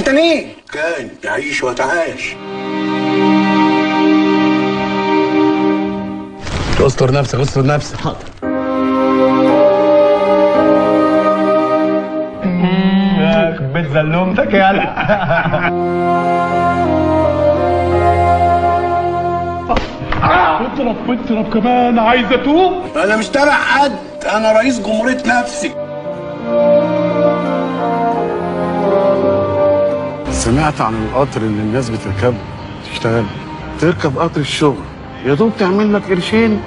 انت مين؟ كان يعيش وتعايش. استر نفسك استر نفسك. حاضر. بيت زلومتك يالا اضرب واضرب كمان عايز اتوب أنا مش تبع حد أنا رئيس جمهورية نفسي. سمعت عن القطر اللي الناس بتركبه. تشتغل. تركب قطر الشغل. يا دوب تعمل لك قرشين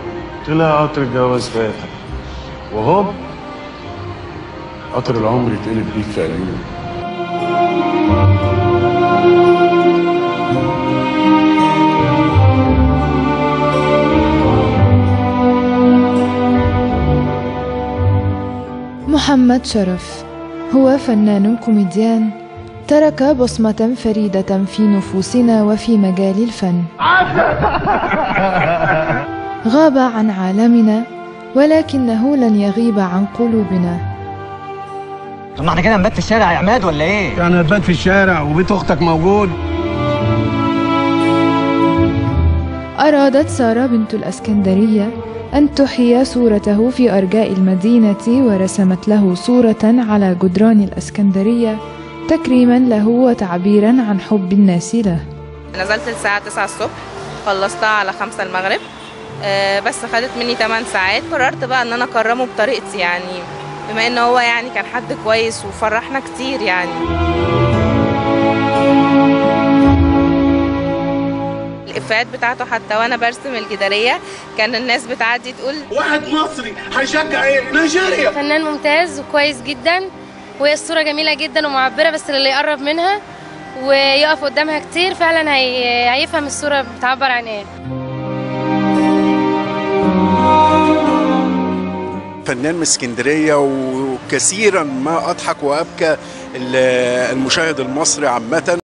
تلاقي قطر الجواز فاتك وهوب قطر العمر يتقلب بيك في محمد شرف هو فنان كوميديان ترك بصمة فريدة في نفوسنا وفي مجال الفن. غاب عن عالمنا ولكنه لن يغيب عن قلوبنا. طب ما إحنا كده نبات في الشارع يا عماد ولا إيه؟ يعني هتبات في الشارع وبيت أختك موجود. أرادت سارة بنت الأسكندرية أن تحيي صورته في أرجاء المدينة ورسمت له صورة على جدران الأسكندرية تكريما له وتعبيرا عن حب الناس له. نزلت الساعة 9 الصبح خلصتها على 5 المغرب. آه، بس خدت مني 8 ساعات. قررت بقى إن أنا أكرمه بطريقتي يعني بما إن هو يعني كان حد كويس وفرحنا كتير يعني. الإفيهات بتاعته حتى وأنا برسم الجدارية كان الناس بتعدي تقول واحد مصري هيشجع إيه؟ نيجيريا. فنان ممتاز وكويس جدا. وهي الصورة جميلة جدا ومعبرة بس اللي يقرب منها ويقف قدامها كتير فعلا هي... هيفهم الصورة بتعبر عن إيه. فنان من اسكندرية وكثيرا ما أضحك وأبكى المشاهد المصري عامة.